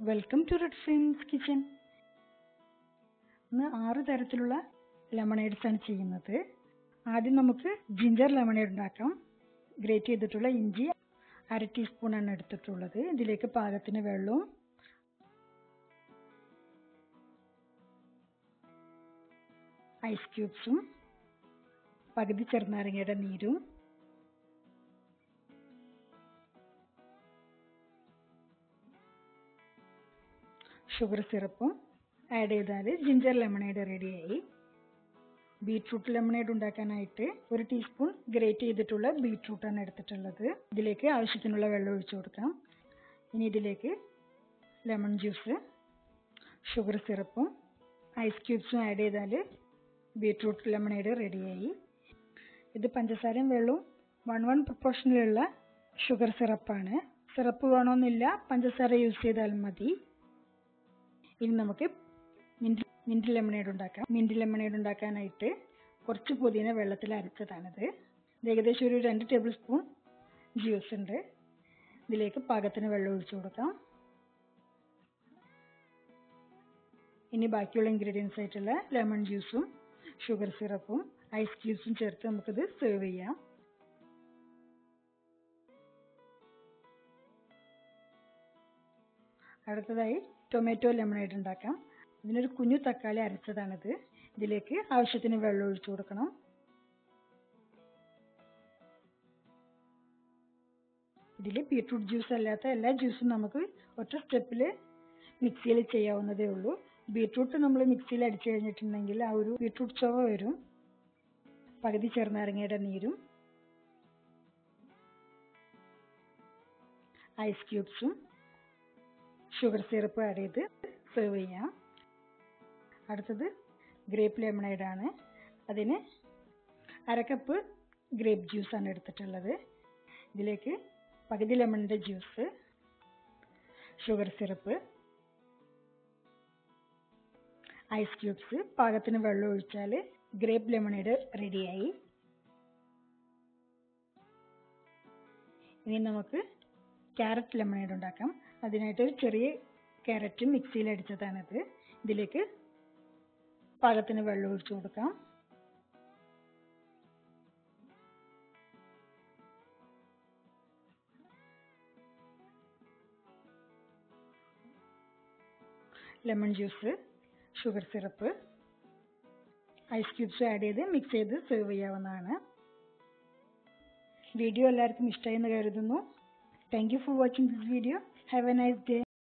Welcome to red frames kitchen ഇന്ന് ആറ് തരത്തിലുള്ള ലെമണേഡ്സ് ആണ് ചെയ്യുന്നത്. ആദ്യം നമുക്ക് ജിഞ്ചർ ലെമണേഡ് ഉണ്ടാക്കാം. ഗ്രേറ്റ് ചെയ്തിട്ടുള്ള ഇഞ്ചി അര ടീസ്പൂൺ ആണ് എടുത്തിട്ടുള്ളത്. ഇതിലേക്ക് പാകത്തിന് വെള്ളവും ഐസ് ക്യൂബ്സും പകുതി ചെറുനാരങ്ങയുടെ നീരും ഷുഗർ സിറപ്പും ആഡ് ചെയ്താൽ ജിഞ്ചർ ലെമണേഡ് റെഡിയായി ബീട്രൂട്ട് ലെമണേഡ് ഉണ്ടാക്കാനായിട്ട് ഒരു ടീസ്പൂൺ ഗ്രേറ്റ് ചെയ്തിട്ടുള്ള ബീട്രൂട്ടാണ് എടുത്തിട്ടുള്ളത്. ഇതിലേക്ക് ആവശ്യത്തിനുള്ള വെള്ളം ഒഴിച്ചു കൊടുക്കാം. ഇനി ഇതിലേക്ക് ലെമൺ ജ്യൂസ് ഷുഗർ സിറപ്പും ഐസ് ക്യൂബ്സും ആഡ് ചെയ്താൽ ബീട്രൂട്ട് ലെമണേഡ് റെഡിയായി ഇത് പഞ്ചസാരയും വെള്ളവും വൺ വൺ പ്രൊപ്പോർഷനിലുള്ള ഷുഗർ സിറപ്പാണ് സിറപ്പ് വേണമെന്നില്ല പഞ്ചസാര യൂസ് ചെയ്താൽ മതി. ഇനി നമുക്ക് മിന്റ് മിന്റ് ലെമണേഡ് ഉണ്ടാക്കാം. മിന്റ് ലെമണേഡ് ഉണ്ടാക്കാനായിട്ട് കുറച്ച് പുതിന വെള്ളത്തിൽ അരച്ചതാണിത്. ഏകദേശം ഒരു രണ്ട് ടേബിൾ സ്പൂൺ ജ്യൂസ് ഉണ്ട്. ഇതിലേക്ക് പാകത്തിന് വെള്ളം ഒഴിച്ചു കൊടുക്കാം. ഇനി ബാക്കിയുള്ള ഇൻഗ്രീഡിയൻസ് ആയിട്ടുള്ള ലെമൺ ജ്യൂസും ഷുഗർ സിറപ്പും ഐസ് ക്യൂബ്സും ചേർത്ത് നമുക്കിത് സെർവ് ചെയ്യാം. അടുത്തതായി ടൊമാറ്റോ ലെമണേഡ് ഉണ്ടാക്കാം. ഇതിനൊരു കുഞ്ഞു തക്കാളി അരച്ചതാണിത്. ഇതിലേക്ക് ആവശ്യത്തിന് വെള്ളം ഒഴിച്ചു കൊടുക്കണം. ഇതിൽ ബീട്രൂട്ട് ജ്യൂസ് അല്ലാത്ത എല്ലാ ജ്യൂസും നമുക്ക് ഒറ്റ സ്റ്റെപ്പിൽ മിക്സിയിൽ ചെയ്യാവുന്നതേ ഉള്ളൂ. ബീട്രൂട്ട് നമ്മൾ മിക്സിയിൽ അടിച്ചു കഴിഞ്ഞിട്ടുണ്ടെങ്കിൽ ആ ഒരു ബീട്രൂട്ട് ചുവ വരും. പകുതി ചെറുനാരങ്ങയുടെ നീരും. ഐസ് ക്യൂബ്സും ഷുഗർ സിറപ്പ് ആഡ് ചെയ്ത് സെർവ് ചെയ്യാം. അടുത്തത് ഗ്രേപ്പ് ലെമണേഡ് ആണ്. അതിന് അരക്കപ്പ് ഗ്രേപ്പ് ആണ് എടുത്തിട്ടുള്ളത്. ഇതിലേക്ക് പകുതി ലെമണിന്റെ juice sugar syrup ice cubes പാകത്തിന് വെള്ളം ഒഴിച്ചാൽ ഗ്രേപ്പ് ലെമണേഡ് റെഡിയായി ഇനി നമുക്ക് ക്യാരറ്റ് ലെമണേഡ് ഉണ്ടാക്കാം. അതിനായിട്ട് ഒരു ചെറിയ ക്യാരറ്റ് അടിച്ചതാണിത് ഇതിലേക്ക് പാകത്തിന് വെള്ളം ഒഴിച്ചു കൊടുക്കാം. Lemon juice sugar syrup ice cubes add ചെയ്ത് മിക്സ് ചെയ്ത് സെർവ് ചെയ്യാവുന്നതാണ്. വീഡിയോ എല്ലാവർക്കും ഇഷ്ടമായി എന്ന് കരുതുന്നു. Thank you for watching this video Have a nice day.